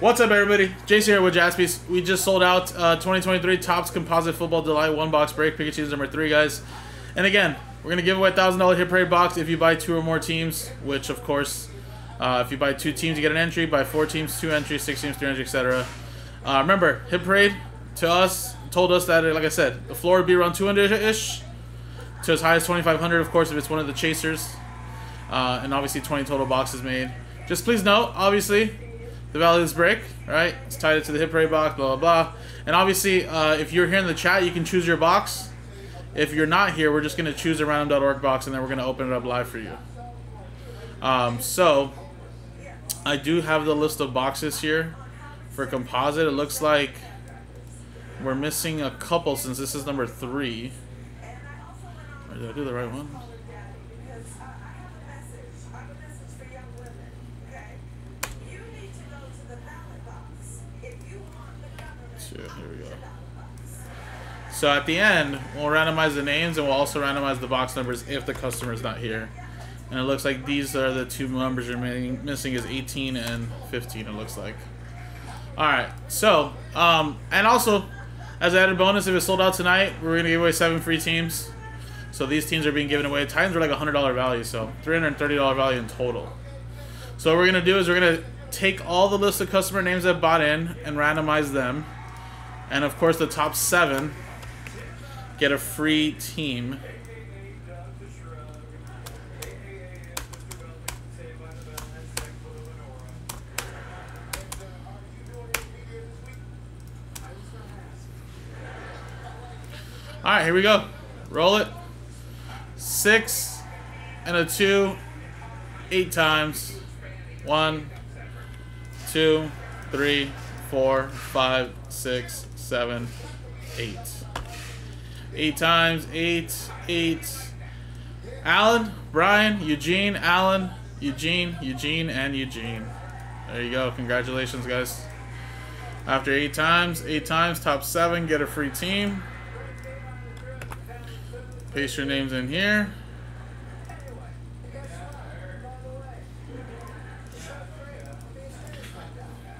What's up, everybody? Jason here with Jaspys. We just sold out uh, 2023 Topps Composite Football Delight one box break. Pikachu's number three, guys. And again, we're gonna give away a thousand dollar hit parade box if you buy two or more teams. Which, of course, uh, if you buy two teams, you get an entry. Buy four teams, two entries. Six teams, three entries, etc. Uh, remember, hit parade to us told us that, like I said, the floor would be around 200 ish to as high as 2,500. Of course, if it's one of the chasers, uh, and obviously 20 total boxes made. Just please note, obviously, the value of this break, right? It's tied to the hit parade box, blah, blah, blah. And obviously, uh, if you're here in the chat, you can choose your box. If you're not here, we're just going to choose a random.org box, and then we're going to open it up live for you. Um, so, I do have the list of boxes here for composite. It looks like we're missing a couple since this is number three. Or did I do the right one? Here we go. So at the end, we'll randomize the names and we'll also randomize the box numbers if the customer is not here. And it looks like these are the two numbers you're missing is 18 and 15 it looks like. Alright, so, um, and also, as added bonus, if it's sold out tonight, we're going to give away seven free teams. So these teams are being given away. Titans are like $100 value, so $330 value in total. So what we're going to do is we're going to take all the list of customer names that bought in and randomize them. And of course, the top seven get a free team. All right, here we go. Roll it. Six and a two, eight times. One, two, three, four, five, six, seven, eight. Eight times, eight, eight. Alan, Brian, Eugene, Alan, Eugene, Eugene, and Eugene. There you go. Congratulations, guys. After eight times, eight times, top seven, get a free team. Paste your names in here.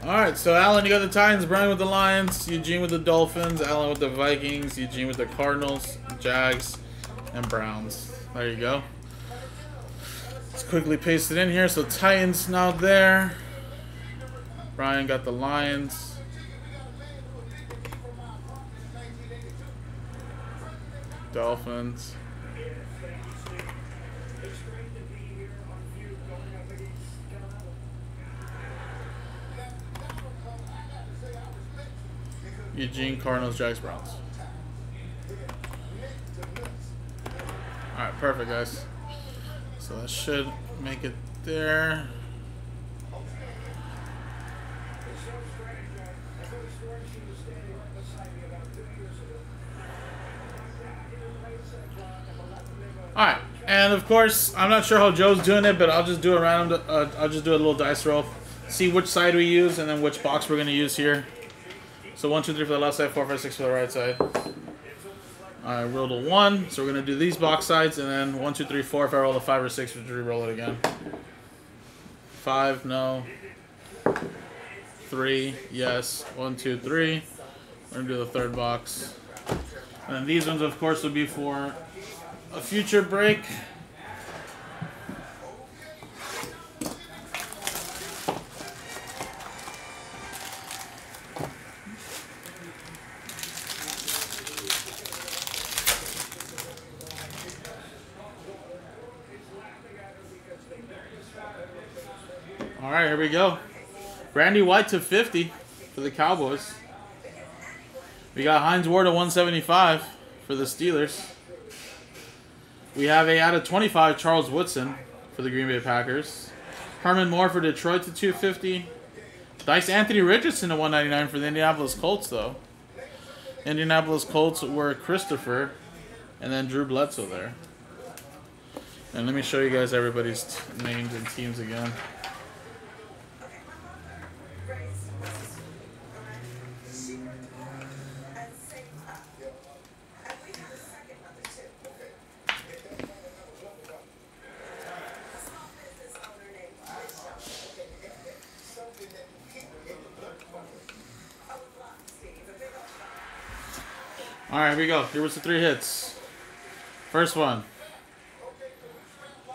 Alright, so Alan, you got the Titans, Brian with the Lions, Eugene with the Dolphins, Alan with the Vikings, Eugene with the Cardinals, Jags, and Browns. There you go. Let's quickly paste it in here. So Titans now there. Brian got the Lions. Dolphins. Eugene, Cardinals, Jags, Browns. Alright, perfect, guys. So that should make it there. Alright, and of course, I'm not sure how Joe's doing it, but I'll just do a random, uh, I'll just do a little dice roll. See which side we use, and then which box we're going to use here. So one, two, three for the left side, four, five, six for the right side. I rolled a one, so we're gonna do these box sides, and then one, two, three, four. If I roll a five or six, we re-roll it again. Five, no. Three, yes. One, two, three. We're gonna do the third box. And these ones, of course, would be for a future break. Here we go. Randy White to 50 for the Cowboys. We got Hines Ward at 175 for the Steelers. We have a out of 25 Charles Woodson for the Green Bay Packers. Herman Moore for Detroit to 250. Dice Anthony Richardson to 199 for the Indianapolis Colts, though. Indianapolis Colts were Christopher and then Drew Bledsoe there. And let me show you guys everybody's names and teams again. All right, here we go. Here was the three hits. First one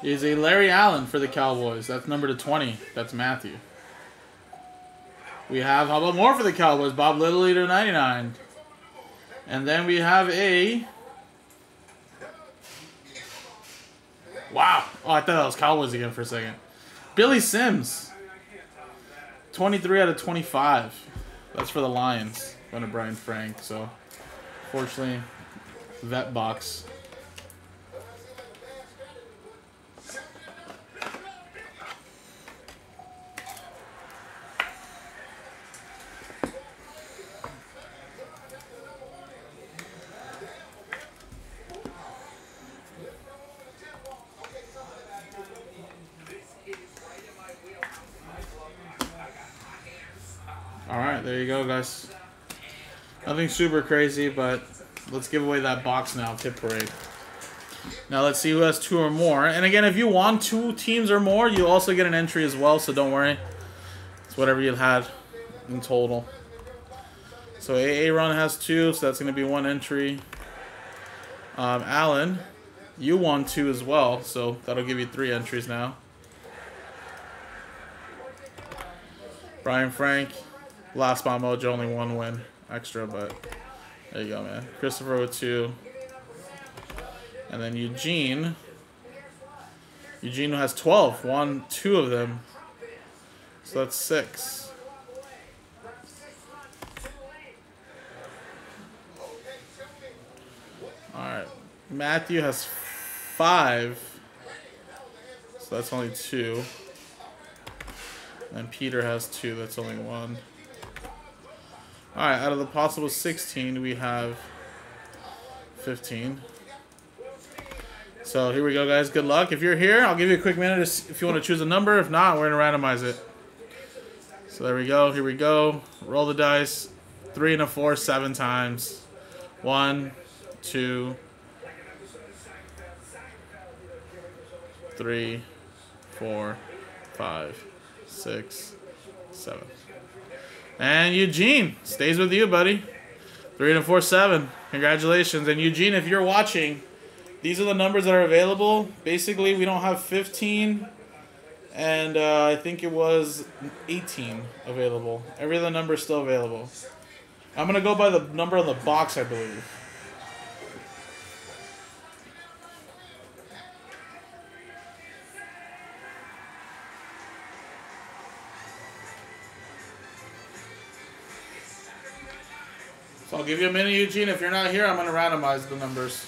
is a Larry Allen for the Cowboys. That's number to 20. That's Matthew. We have, how about more for the Cowboys? Bob Lilly to 99. And then we have a... Wow. Oh, I thought that was Cowboys again for a second. Billy Sims. 23 out of 25. That's for the Lions. To Brian Frank, so... Fortunately, vet box. Alright, there you go, guys. Nothing super crazy, but let's give away that box now, Tip Parade. Now let's see who has two or more. And again, if you want two teams or more, you also get an entry as well, so don't worry. It's whatever you had in total. So AA Run has two, so that's going to be one entry. Um, Alan, you won two as well, so that'll give you three entries now. Brian Frank, last spot mojo, only one win extra, but there you go, man. Christopher with two. And then Eugene. Eugene has 12. One, two of them. So that's six. Alright. Matthew has five. So that's only two. And Peter has two. That's only one. Alright, out of the possible 16, we have 15. So here we go, guys. Good luck. If you're here, I'll give you a quick minute if you want to choose a number. If not, we're going to randomize it. So there we go. Here we go. Roll the dice. Three and a four, seven times. One, two, three, four, five, six, seven. And Eugene stays with you, buddy. Three to four seven. Congratulations. And Eugene, if you're watching, these are the numbers that are available. Basically, we don't have 15 and uh, I think it was 18 available. Every other number is still available. I'm going to go by the number on the box, I believe. I'll give you a minute, Eugene. If you're not here, I'm going to randomize the numbers.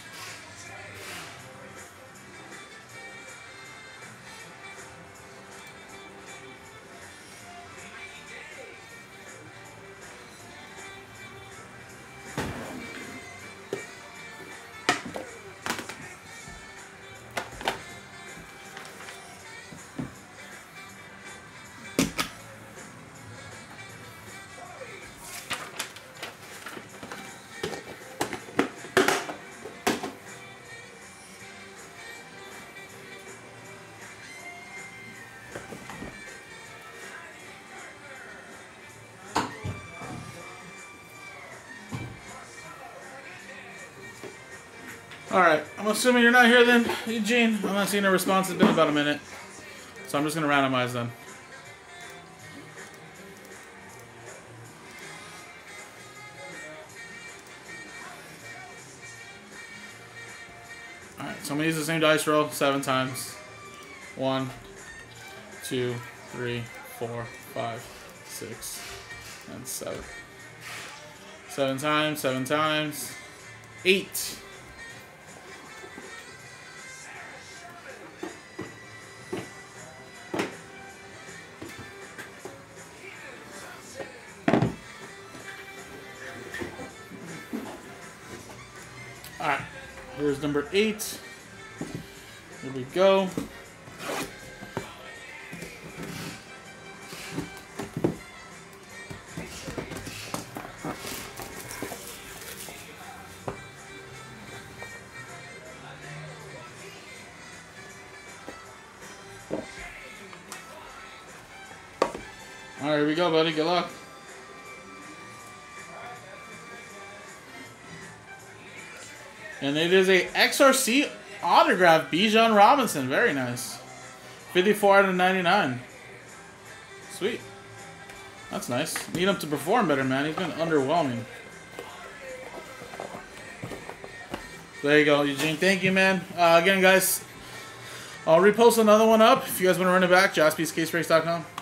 Alright, I'm assuming you're not here then, Eugene. I'm not seeing a response. It's been about a minute. So I'm just going to randomize them. Alright, so I'm going to use the same dice roll seven times. One, two, three, four, five, six, and seven. Seven times, seven times. Eight. Here's number eight. Here we go. Alright, here we go, buddy. Good luck. And it is a XRC autograph, Bijan Robinson. Very nice. 54 out of 99. Sweet. That's nice. Need him to perform better, man. He's been underwhelming. There you go, Eugene. Thank you, man. Uh, again, guys, I'll repost another one up if you guys want to run it back. JaspysCaseBreaks.com.